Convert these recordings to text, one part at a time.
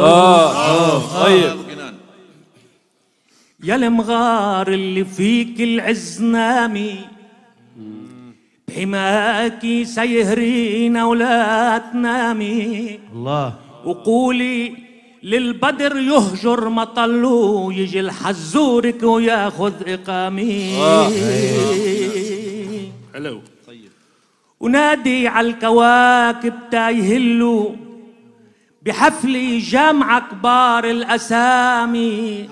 آه طيب يا المغار اللي فيك العز نامي بحماكي سيهرينا ولا تنامي الله وقولي للبدر يهجر مطلو يجي الحزورك وياخذ إقامي. حلو ونادي على الكواكب تايهلوا بحفل جامعة كبار الأسامي.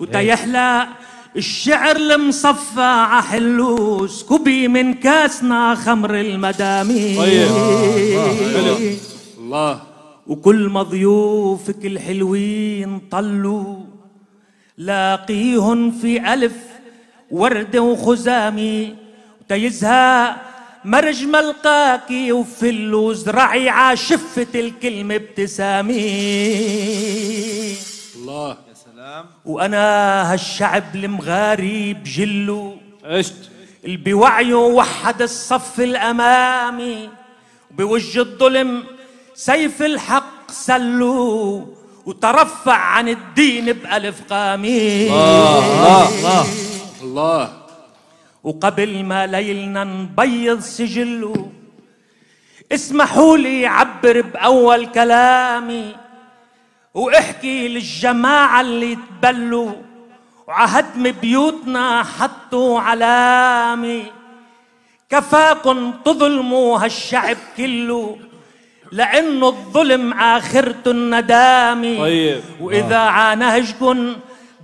وتيحلى الشعر المصفى عحلوس كوبي من كاسنا خمر المدامي. طيب. حلو. الله. وكل ما ضيوفك الحلوين طلوا لاقيهن في ألف ورد وخزامي. وتيزها مرج ملقاكي وفلو زرعي عاشفة الكلمة ابتسامي. الله. وأنا هالشعب المغاري بجلو. عشت. اللي بوعيه وحد الصف الأمامي وبوجه الظلم سيف الحق سلو وترفع عن الدين بألف قامي. الله. الله الله وقبل ما ليلنا نبيض سجله اسمحوا لي عبر بأول كلامي وأحكي للجماعة اللي تبلوا وعهدم بيوتنا حطوا علامي. كفاكن تظلموا هالشعب كله. لأنه الظلم آخرته الندامي. طيب. وإذا عانهجكن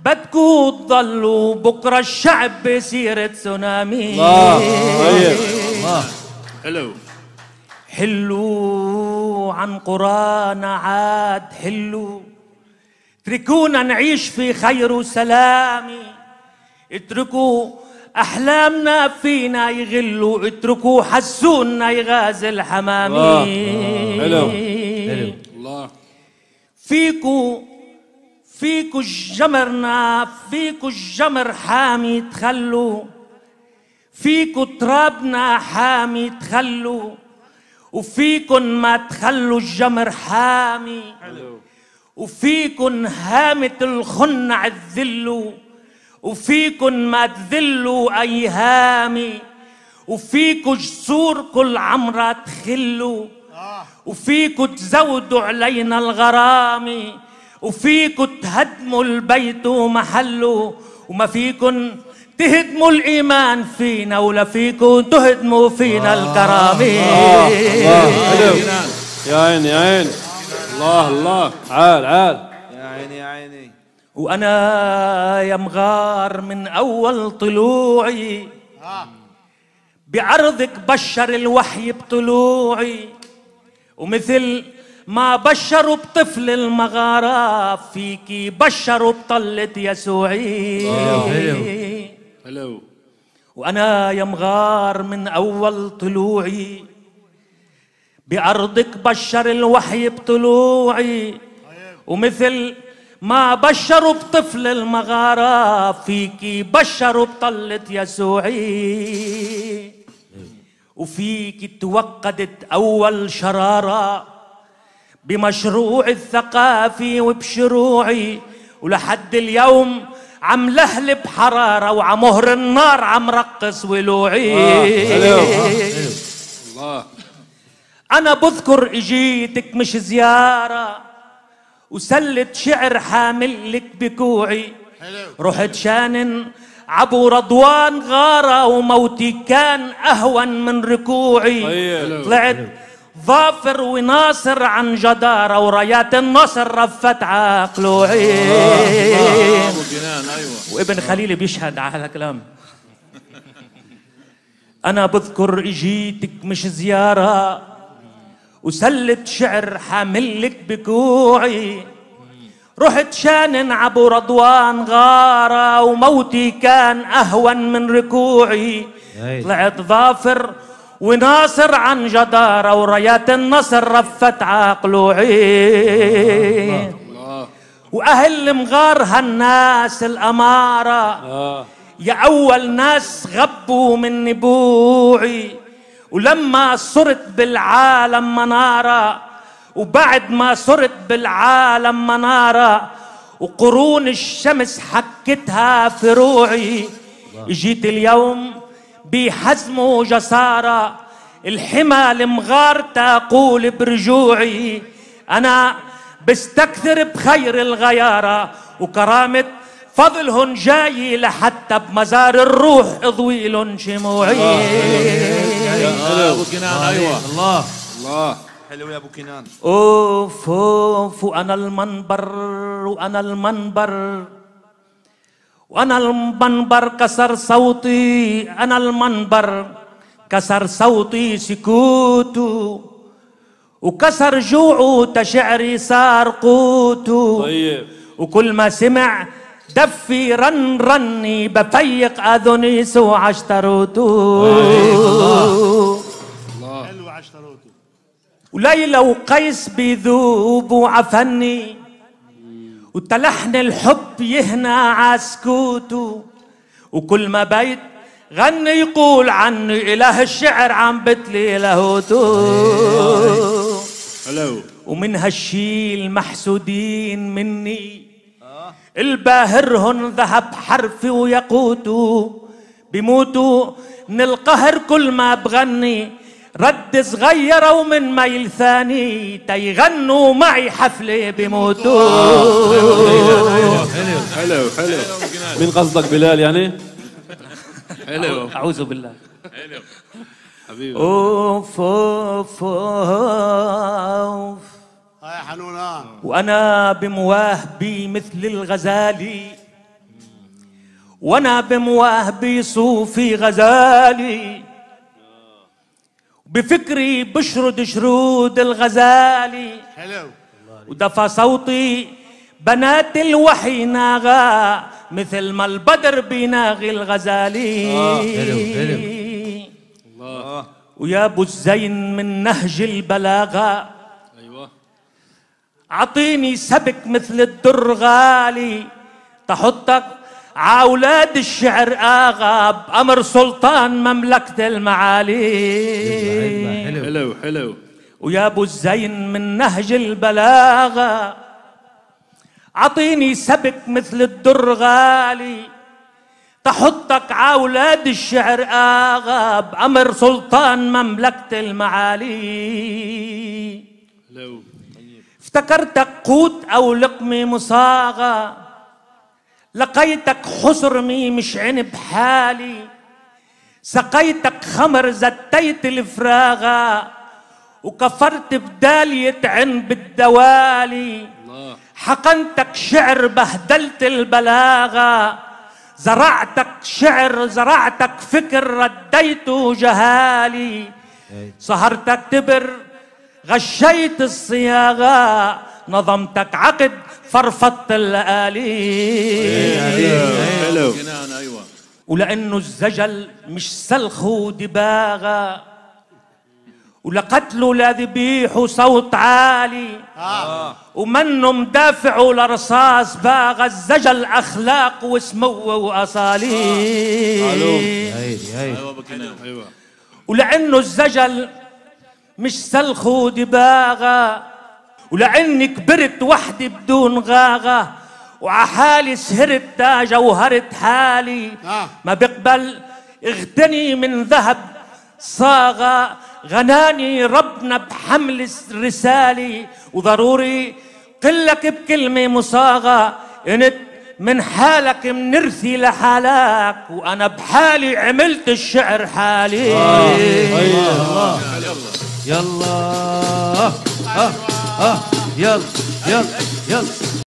بدكوا تضلوا بكرة الشعب بصير تسونامي. الله. طيب. حلو حلوا عن قرانا عاد حلوا. اتركونا نعيش في خير وسلام اتركوا أحلامنا فينا يغلوا اتركوا حسونا يغازل حمامي حلو. حلو. الله. فيكو فيكو الجمرنا فيكو الجمر حامي تخلوا فيكو ترابنا حامي تخلوا وفيكن ما تخلوا الجمر حامي. وفيكن هامة الخنع تذلوا. وفيكن ما تذلوا أي هامي وفيكو جسور كل عمرة تخلوا وفيكو تزودوا علينا الغرامي وفيكو تهدموا البيت ومحله وما فيكن تهدموا الإيمان فينا ولا فيكو تهدموا فينا الكرامي الله حلو يا عيني يا عيني. الله الله. عال عال. يا عيني يا عيني. وأنا يا مغار من أول طلوعي. بعرضك بشر الوحي بطلوعي. ومثل ما بشروا بطفل المغارة فيكي بشروا بطلة يسوعي. حلو وأنا يا مغار من أول طلوعي. بأرضك بشر الوحي بطلوعي. ومثل ما بشروا بطفل المغارة فيكي بشروا بطلة يسوعي. وفيك توقدت أول شرارة بمشروع الثقافي وبشروعي. ولحد اليوم عم لهلب حرارة وعم مهر النار عم رقص ولوعي. الله أنا بذكر إجيتك مش زيارة. وسلت شعر حامل لك بكوعي. رحت شانن عبو رضوان غارة وموتي كان أهون من ركوعي. طيب. طلعت ظافر وناصر عن جدارة ورايات النصر رفت عقلوعي. أبو جنان أيوه. وابن خليل بيشهد على كلام أنا بذكر إجيتك مش زيارة. وسلت شعر حاملك بكوعي. رحت شانن عبو رضوان غارة وموتي كان أهون من ركوعي. طلعت ظافر وناصر عن جدارة ورايات النصر رفت عقلوعي الله. وأهل المغار هالناس الأمارة. آه. يا أول ناس غبوا من نبوعي. ولما صرت بالعالم مناره وبعد ما صرت بالعالم مناره وقرون الشمس حكتها فروعي جيت اليوم بحزم وجسارة الحمى المغار تقول برجوعي. أنا بستكثر بخير الغيارة وكرامة فضلهن جاي لحتى بمزار الروح اضوي لهم شموعي يا أبو كنان أيوه. الله. الله. حلو يا أبو كنان. أوف أوف وأنا المنبر وأنا المنبر. وأنا المنبر كسر صوتي. أنا المنبر كسر صوتي سكوته وكسر جوعه تشعري صار قوته طيب. وكل ما سمع دفي رن رني بفيق أذني سو عشتروتو عشتروته وليلى وقيس بيذوبوا عفني وتلحن الحب يهنى عسكوته. وكل ما بيت غني يقول عني إله الشعر عم بتلي لاهوتو حلو ومن هالشي المحسودين مني. الباهرهن ذهب حرفي ويقوتوا. بيموتوا من القهر كل ما بغني. رد صغيرة ومن ميل ثاني تيغنوا معي حفلة بيموتوا حلو حلو. حلو مين قصدك بلال يعني؟ حلو. أعوذ بالله. حبيبي. أوف أوف أوف. هاي حنونة. وأنا بمواهبي مثل الغزالي. وأنا بمواهبي صوفي غزالي. بفكري بشرد شرود الغزالي. حلو ودفى صوتي بنات الوحي ناغا مثل ما البدر بيناغي الغزالي. حلو، حلو. الله ويا أبو الزين من نهج البلاغة. أيوه. عطيني سبك مثل الدر غالي تحطك عاولاد الشعر آغا بأمر سلطان مملكة المعالي. حلو حلو. حلو ويا أبو الزين من نهج البلاغة عطيني سبك مثل الدر غالي. تحطك عاولاد الشعر آغا بأمر سلطان مملكة المعالي. حلو. افتكرتك قوت أو لقمة مصاغة لقيتك حصرمي مش عنب حالي سقيتك خمر زتيت الفراغة. وكفرت بدالية عنب الدوالي حقنتك شعر بهدلت البلاغة. زرعتك شعر زرعتك فكر رديته جهالي. سهرتك تبر غشيت الصياغة. نظمتك عقد فرفضت أيوه ولأنه الزجل مش سلخ ودباغة ولقتله لذبيح وصوت عالي. ومنه مدافع لرصاص باغ الزجل أخلاق وسمو وأصالي هيدي هيدي ابو كنان أيوه ولأنه الزجل مش سلخ ودباغة ولأني كبرت وحدي بدون غاغة وعحالي سهرت تا جوهرت حالي. آه. ما بقبل اغتني من ذهب صاغة غناني ربنا بحمل رسالي. وضروري قلك بكلمة مصاغة انت من حالك منرثي لحالك وأنا بحالي عملت الشعر حالي. الله. يلا. ها ها يلا يلا يلا.